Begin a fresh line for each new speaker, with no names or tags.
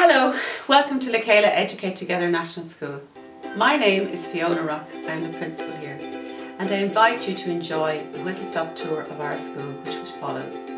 Hello, welcome to Le Chéile Educate Together National School. My name is Fiona Rock, I'm the principal here and I invite you to enjoy the whistle stop tour of our school which follows.